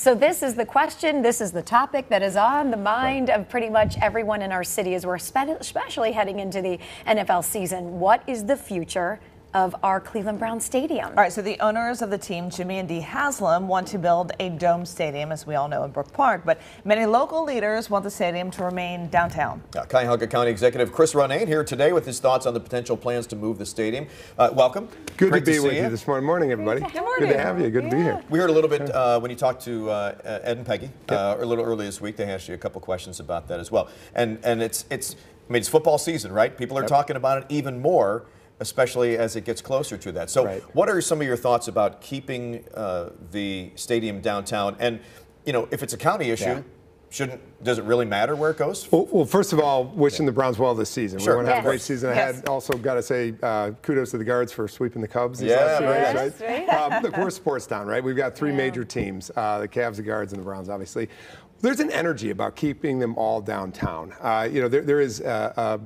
So this is the question, this is the topic that is on the mind of pretty much everyone in our city as we're especially heading into the NFL season. What is the future of our Cleveland Brown Stadium. All right, so the owners of the team, Jimmy and Dee Haslam, want to build a dome stadium, as we all know, in Brook Park. But many local leaders want the stadium to remain downtown. Uh, Cuyahoga County Executive Chris Ronayne here today with his thoughts on the potential plans to move the stadium. Uh, welcome. Good Great to be to with you. you this morning. Morning, everybody. Good morning. Good to have you. Good yeah. to be here. We heard a little bit uh, when you talked to uh, Ed and Peggy yep. Uh, a little earlier this week. They asked you a couple questions about that as well. And and it's it's I mean it's football season, right? People are yep. talking about it even more especially as it gets closer to that. So, right. what are some of your thoughts about keeping uh, the stadium downtown? And, you know, if it's a county issue, yeah. shouldn't does it really matter where it goes? Well, well first of all, wishing yeah. the Browns well this season. Sure. We want to have a great season ahead. Yes. Also, got to say uh, kudos to the guards for sweeping the Cubs. Yeah, yes. right. um, look, we're a sports town, right? We've got three yeah. major teams: uh, the Cavs, the Guards, and the Browns. Obviously, there's an energy about keeping them all downtown. Uh, you know, there, there is a,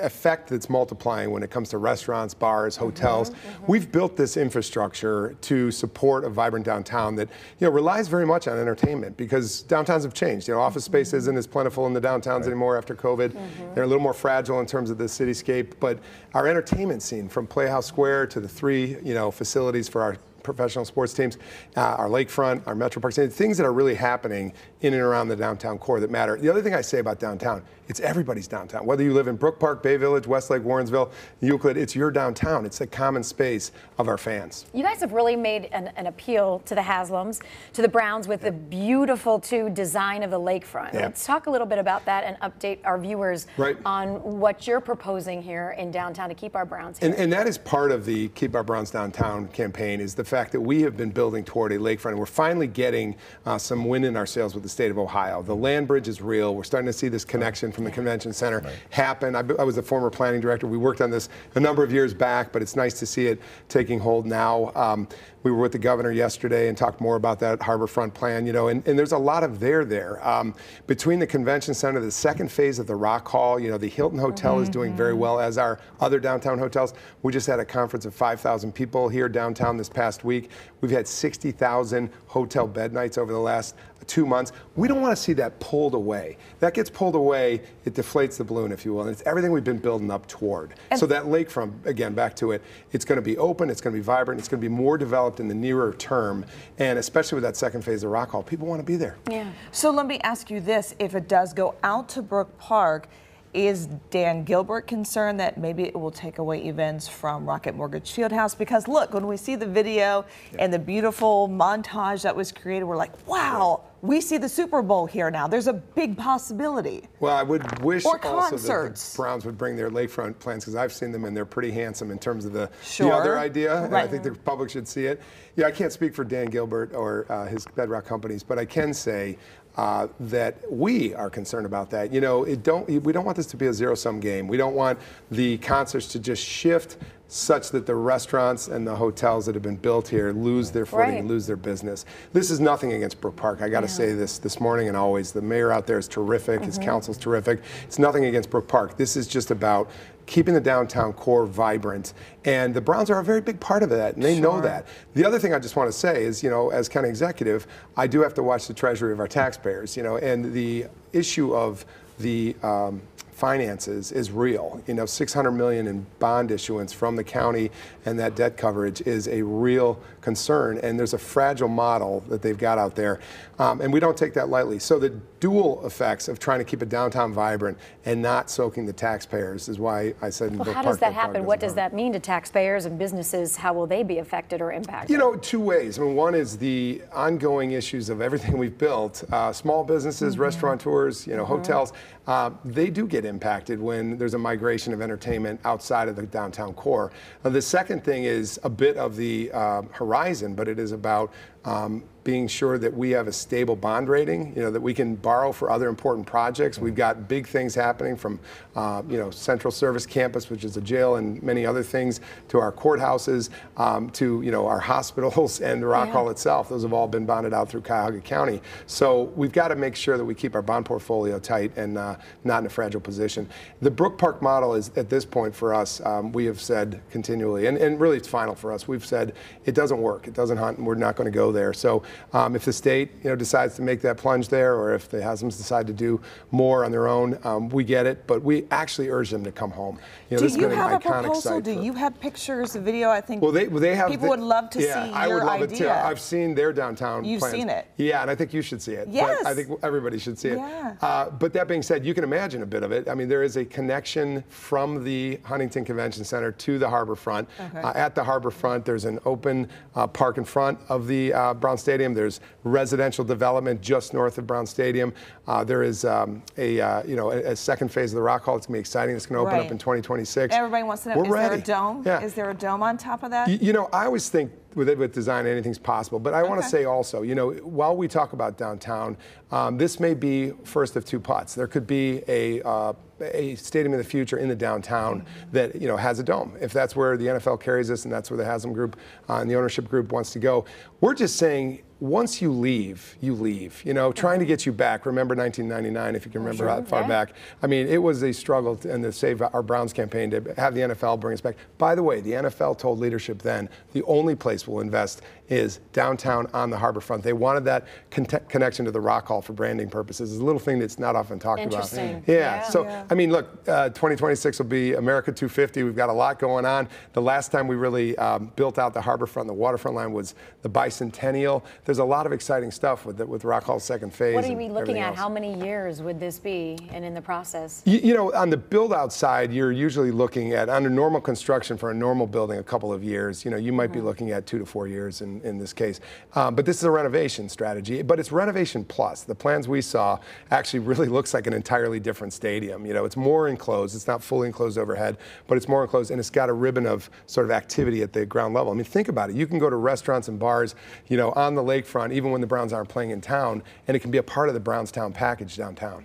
effect that's multiplying when it comes to restaurants, bars, mm-hmm, hotels. Mm-hmm, mm-hmm. We've built this infrastructure to support a vibrant downtown that you know relies very much on entertainment because downtowns have changed. You know, office space mm-hmm. isn't as plentiful in the downtowns right. anymore after COVID. Mm-hmm. They're a little more fragile in terms of the cityscape, but our entertainment scene from Playhouse Square to the three you know facilities for our professional sports teams, uh, our lakefront, our Metro Park, things that are really happening in and around the downtown core that matter. The other thing I say about downtown, it's everybody's downtown. Whether you live in Brook Park, Bay Village, Westlake, Warrensville, Euclid, it's your downtown. It's a common space of our fans. You guys have really made an, an appeal to the Haslams, to the Browns with the beautiful too design of the lakefront. Yeah. Let's talk a little bit about that and update our viewers right. on what you're proposing here in downtown to keep our Browns here. And, and that is part of the Keep Our Browns Downtown campaign is the fact that we have been building toward a lakefront. And we're finally getting uh, some wind in our sails with the state of Ohio. The land bridge is real. We're starting to see this connection from the convention center right. happen. I, I, was the former planning director. We worked on this a number of years back, but it's nice to see it taking hold now. Um, we were with the governor yesterday and talked more about that harborfront plan, you know, and, and there's a lot of there there. Um, between the convention center, the second phase of the Rock Hall, you know, the Hilton Hotel mm-hmm. is doing very mm-hmm. well, as are other downtown hotels. We just had a conference of 5,000 people here downtown this past week. We've had 60,000 hotel bed nights over the last two months. We don't want to see that pulled away. That gets pulled away, it deflates the balloon, if you will. And it's everything we've been building up toward. And so that lakefront, again, back to it, it's going to be open, it's going to be vibrant, it's going to be more developed in the nearer term. And especially with that second phase of Rock Hall, people want to be there. Yeah. So let me ask you this, if it does go out to Brook Park, is Dan Gilbert concerned that maybe it will take away events from Rocket Mortgage Fieldhouse? Because look, when we see the video yeah. and the beautiful montage that was created, we're like, wow, we see the Super Bowl here now. There's a big possibility. Well, I would wish or also concerts. that the Browns would bring their lakefront plans because I've seen them and they're pretty handsome in terms of the, sure. the other idea. Right. And I think the public should see it. Yeah, I can't speak for Dan Gilbert or uh, his Bedrock companies, but I can say uh, that we are concerned about that. You know, it don't, we don't want this to be a zero-sum game. We don't want the concerts to just shift such that the restaurants and the hotels that have been built here lose their footing right. and lose their business. This is nothing against Brook Park. I got to yeah. say this this morning and always. The mayor out there is terrific. Mm-hmm. His council's terrific. It's nothing against Brook Park. This is just about keeping the downtown core vibrant. And the Browns are a very big part of that, and they sure. know that. The other thing I just want to say is, you know, as county executive, I do have to watch the treasury of our taxpayers, you know, and the issue of the um, finances is real. You know, 600 million in bond issuance from the county and that debt coverage is a real concern. And there's a fragile model that they've got out there. Um, and we don't take that lightly. So the dual effects of trying to keep a downtown vibrant and not soaking the taxpayers is why I said. Well, how does that happen? What does that mean to taxpayers and businesses? How will they be affected or impacted? You know, two ways. I mean, one is the ongoing issues of everything we've built. Uh, small businesses, mm-hmm. restaurateurs, you know, mm-hmm. hotels, uh, they do get impacted when there's a migration of entertainment outside of the downtown core. The second thing is a bit of the uh, horizon, but it is about um, being sure that we have a stable bond rating, you know, that we can borrow for other important projects. We've got big things happening from, uh, you know, Central Service Campus, which is a jail and many other things, to our courthouses, um, to, you know, our hospitals and the Rock yeah. Hall itself. Those have all been bonded out through Cuyahoga County. So we've got to make sure that we keep our bond portfolio tight and uh, not in a fragile position. The Brook Park model is, at this point for us, um, we have said continually, and, and really it's final for us, we've said it doesn't work. It doesn't hunt, and we're not going to go there. So um, if the state, you know, decides to make that plunge there, or if the Haslam's decide to do more on their own, um, we get it. But we actually urge them to come home. You know, do you have a proposal? Do you have pictures, a video? I think. Well, they they have. People would love to yeah, see I your would love idea. it too. I've seen their downtown. You've plans. seen it. Yeah, and I think you should see it. Yes. But I think everybody should see it. Yeah. Uh, but that being said, you can imagine a bit of it. I mean, there is a connection from the Huntington Convention Center to the harbor front. Okay. Uh, at the harbor front, there's an open uh, park in front of the uh, Brown Stadium. There's residential development just north of Brown Stadium. Uh, there is um, a uh, you know a, a, second phase of the Rock Hall. It's going to be exciting. It's going to open right. up in 2026. Everybody wants to know: We're is ready. there a dome? Yeah. Is there a dome on top of that? You, you know, I always think with with design, anything's possible. But I okay. want to say also, you know, while we talk about downtown, um, this may be first of two pots. There could be a uh, a stadium in the future in the downtown that you know has a dome. If that's where the NFL carries us, and that's where the Haslam Group uh, and the ownership group wants to go, we're just saying once you leave, you leave. You know, trying to get you back. Remember 1999, if you can remember sure, that far yeah. back. I mean, it was a struggle to, and the Save Our Browns campaign to have the NFL bring us back. By the way, the NFL told leadership then the only place we'll invest is downtown on the harbor front. They wanted that con- connection to the Rock Hall for branding purposes. It's a little thing that's not often talked about. Interesting. Yeah. Yeah. So Yeah. I mean, look, uh, 2026 will be America 250. We've got a lot going on. The last time we really um, built out the harbor front, the waterfront line was the bicentennial. There's a lot of exciting stuff with the, with Rock Hall's second phase. What are we looking at? else. How many years would this be and in the process? You, you know, on the build out side, you're usually looking at, under normal construction for a normal building, a couple of years. You know, you might be looking at two to four years in, in this case. Um, but this is a renovation strategy, but it's renovation plus. The plans we saw actually really looks like an entirely different stadium. You know, it's more enclosed. It's not fully enclosed overhead, but it's more enclosed and it's got a ribbon of sort of activity at the ground level. I mean, think about it. You can go to restaurants and bars, you know, on the lakefront, even when the Browns aren't playing in town, and it can be a part of the Brownstown package downtown.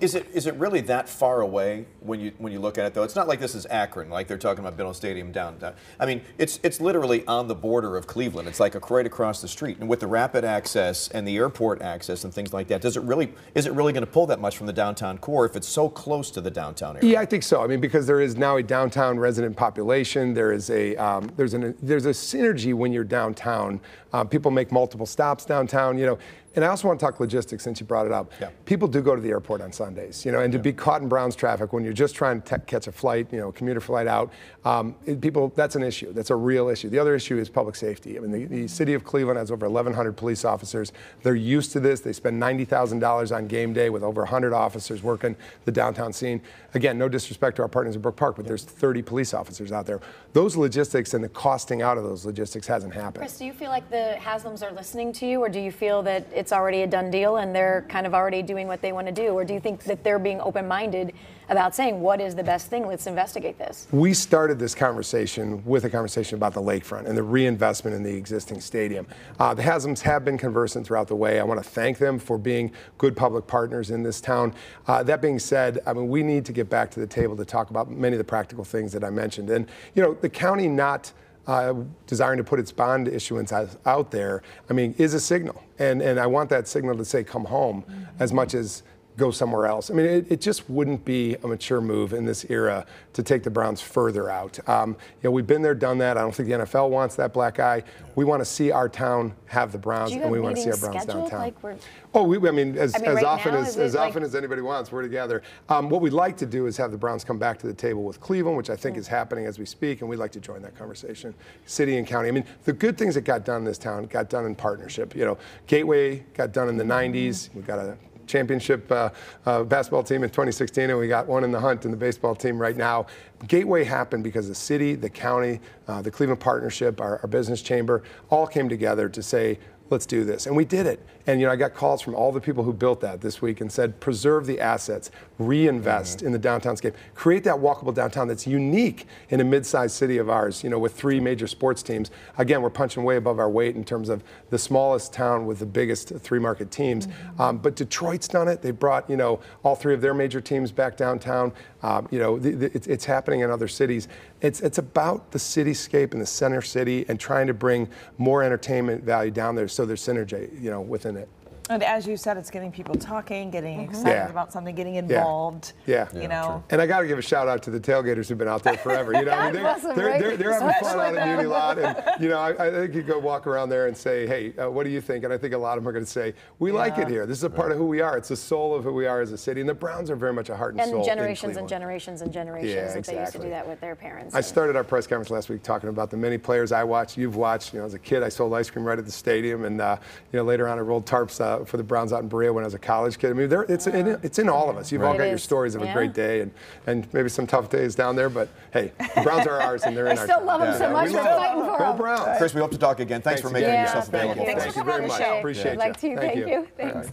Is it is it really that far away when you when you look at it though? It's not like this is Akron, like they're talking about Bidwell Stadium downtown. I mean, it's it's literally on the border of Cleveland. It's like a, right across the street. And with the rapid access and the airport access and things like that, does it really is it really going to pull that much from the downtown core if it's so close to the downtown area? Yeah, I think so. I mean, because there is now a downtown resident population. There is a um, there's an there's a synergy when you're downtown. Uh, people make multiple stops downtown. You know. And I also want to talk logistics since you brought it up. Yeah. People do go to the airport on Sundays, you know, and to be caught in Brown's traffic when you're just trying to t- catch a flight, you know, a commuter flight out, um, it- people, that's an issue. That's a real issue. The other issue is public safety. I mean, the, the city of Cleveland has over 1,100 police officers. They're used to this. They spend $90,000 on game day with over 100 officers working the downtown scene. Again, no disrespect to our partners at Brook Park, but there's 30 police officers out there. Those logistics and the costing out of those logistics hasn't happened. Chris, do you feel like the Haslams are listening to you, or do you feel that it's already a done deal and they're kind of already doing what they want to do? Or do you think that they're being open minded about saying, what is the best thing? Let's investigate this? We started this conversation with a conversation about the lakefront and the reinvestment in the existing stadium. Uh, the Haslams have been conversant throughout the way. I want to thank them for being good public partners in this town. Uh, that being said, I mean, we need to get back to the table to talk about many of the practical things that I mentioned. And, you know, the county not uh, desiring to put its bond issuance out, out there, I mean, is a signal. And, and I want that signal to say, come home, as much as go somewhere else. I mean, it, it just wouldn't be a mature move in this era to take the Browns further out. Um, you know, we've been there, done that. I don't think the NFL wants that black eye. We want to see our town have the Browns, and we want to see our Browns scheduled? downtown. Like Oh, we, I mean, as, I mean, as right often now, as, as like- often as anybody wants, we're together. Um, what we'd like to do is have the Browns come back to the table with Cleveland, which I think is happening as we speak, and we'd like to join that conversation. City and county. I mean, the good things that got done in this town got done in partnership. You know, Gateway got done in the '90s. We've got a championship uh, uh, basketball team in 2016, and we got one in the hunt in the baseball team right now. Gateway happened because the city, the county, uh, the Cleveland Partnership, our, our business chamber, all came together to say, let's do this. And we did it. And you know, I got calls from all the people who built that this week and said, preserve the assets, reinvest in the downtown scape, create that walkable downtown that's unique in a mid-sized city of ours. You know, with three major sports teams. Again, we're punching way above our weight in terms of the smallest town with the biggest three market teams. Um, but Detroit's done it. They brought you know all three of their major teams back downtown. Um, you know, the, the, it's, it's happening in other cities. It's it's about the cityscape and the center city and trying to bring more entertainment value down there so there's synergy, you know, within it. And as you said, it's getting people talking, getting excited Yeah. about something, getting involved. Yeah. You Yeah, know. And I got to give a shout out to the tailgaters who've been out there forever. You know, I mean, they're, them, they're, right? they're, they're having fun Especially out in Muni Lot. And, you know, I, I think you go walk around there and say, hey, uh, what do you think? And I think a lot of them are going to say, we like it here. This is a part of who we are. It's the soul of who we are as a city. And the Browns are very much a heart and, soul. And in generations and generations and generations Yeah, that they used to do that with their parents. I and- started our press conference last week talking about the many players I watched, you've watched. You know, as a kid, I sold ice cream right at the stadium, and uh, you know, later on, I rolled tarps uh, for the Browns out in Berea when I was a college kid. I mean, there, it's in, it's in all of us. You've all got your stories of yeah. a great day, and and maybe some tough days down there. But hey, the Browns are ours, and they're in I our. still town. love 'em Yeah, so yeah, much we for love 'em. fighting for Go 'em. Browns. Chris, we hope to talk again. Thanks, for making again. Yeah, yourself thank available. you. Thanks for for us. coming on the very much. show. Appreciate I'd like you. to. Thank you. Thanks.